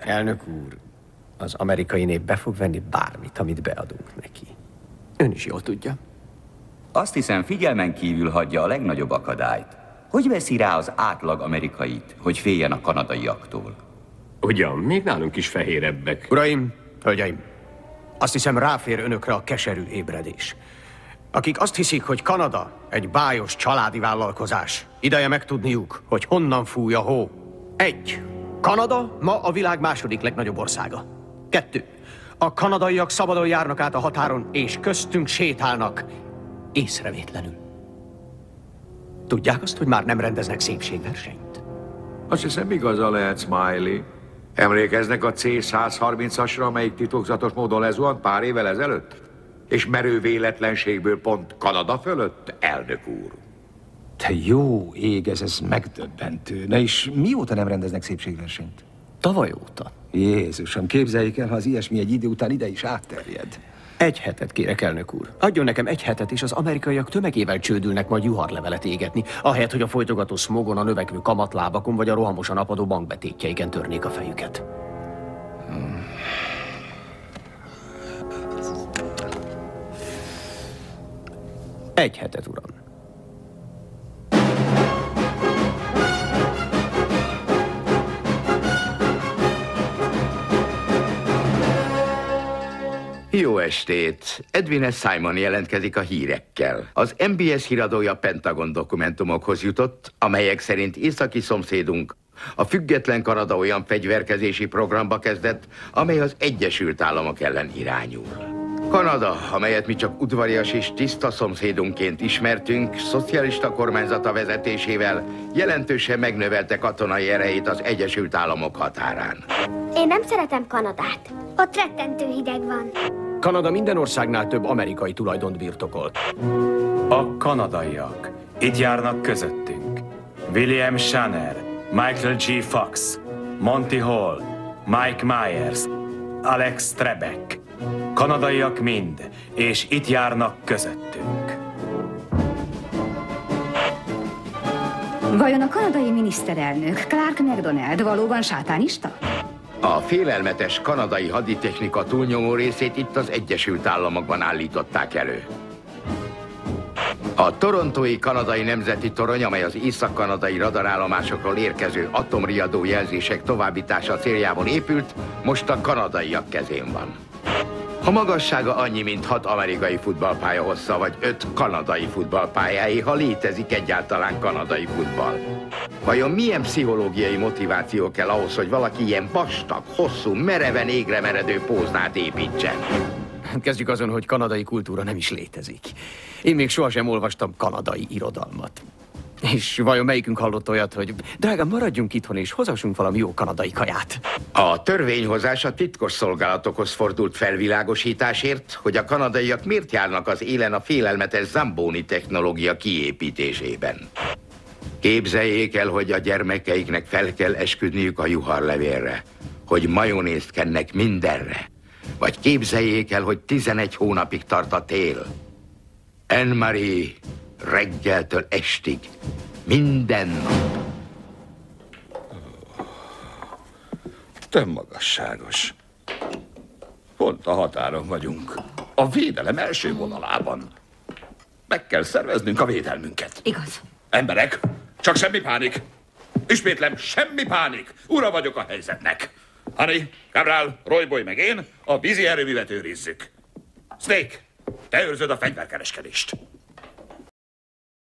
Elnök úr, az amerikai nép be fog venni bármit, amit beadunk neki. Ön is jól tudja. Azt hiszem figyelmen kívül hagyja a legnagyobb akadályt. Hogy veszi rá az átlag amerikait, hogy féljen a kanadaiaktól? Ugyan, még nálunk is fehérebbek. Uraim, hölgyeim, azt hiszem ráfér önökre a keserű ébredés. Akik azt hiszik, hogy Kanada egy bájos családi vállalkozás, ideje megtudniuk, hogy honnan fúj a hó. Egy. Kanada ma a világ második legnagyobb országa. Kettő. A kanadaiak szabadon járnak át a határon, és köztünk sétálnak. Észrevétlenül. Tudják azt, hogy már nem rendeznek szépségversenyt? Azt hiszem igaza lehet, Smiley. Emlékeznek a C-130-asra, amelyik titokzatos módon lezuhant pár évvel ezelőtt? És merő véletlenségből pont Kanada fölött, elnök úr. Te jó ég, ez, ez megdöbbentő. Na és mióta nem rendeznek szépségversenyt? Tavaly óta. Jézusom, képzeljék el, ha az ilyesmi egy idő után ide is átterjed. Egy hetet kérek, elnök úr. Adjon nekem egy hetet, és az amerikaiak tömegével csődülnek majd juharlevelet égetni, ahelyett, hogy a folytogató smogon, a növekvő kamatlábakon vagy a rohamosan apadó bankbetétjeiken törnék a fejüket. Egy hetet, uram. Jó estét! Edwin S. Simon jelentkezik a hírekkel. Az MBS híradója Pentagon dokumentumokhoz jutott, amelyek szerint északi szomszédunk a független Kanada olyan fegyverkezési programba kezdett, amely az Egyesült Államok ellen irányul. Kanada, amelyet mi csak udvarias és tiszta szomszédunként ismertünk, szocialista kormányzata vezetésével jelentősen megnövelte katonai erejét az Egyesült Államok határán. Én nem szeretem Kanadát. Ott rettentő hideg van. Kanada minden országnál több amerikai tulajdont birtokolt. A kanadaiak itt járnak közöttünk. William Shanner, Michael G. Fox, Monty Hall, Mike Myers, Alex Trebek. Kanadaiak mind, és itt járnak közöttünk. Vajon a kanadai miniszterelnök Clark MacDonald valóban sátánista? A félelmetes kanadai haditechnika túlnyomó részét itt az Egyesült Államokban állították elő. A torontói kanadai nemzeti torony, amely az észak-kanadai radarállomásokról érkező atomriadó jelzések továbbítása céljából épült, most a kanadaiak kezén van. A magassága annyi, mint hat amerikai futballpálya hossza, vagy öt kanadai futballpályáé, ha létezik egyáltalán kanadai futball. Vajon milyen pszichológiai motiváció kell ahhoz, hogy valaki ilyen vastag, hosszú, mereven égre meredő póznát építsen? Kezdjük azon, hogy kanadai kultúra nem is létezik. Én még sohasem olvastam kanadai irodalmat. És vajon melyikünk hallott olyat, hogy drágám, maradjunk itthon és hozassunk valami jó kanadai kaját? A törvényhozás a titkos szolgálatokhoz fordult felvilágosításért, hogy a kanadaiak miért járnak az élen a félelmetes Zamboni technológia kiépítésében. Képzeljék el, hogy a gyermekeiknek fel kell esküdniük a juharlevélre, hogy majonézt kennek mindenre. Vagy képzeljék el, hogy 11 hónapig tart a tél. Anne-Marie reggeltől estig, minden nap. Te magasságos. Pont a határon vagyunk. A védelem első vonalában. Meg kell szerveznünk a védelmünket. Igaz. Emberek, csak semmi pánik. Ismétlem, semmi pánik. Ura vagyok a helyzetnek. Hani, Cabral, Royboy meg én a vízi erőművet őrizzük. Snake, te őrzöd a fegyverkereskedést.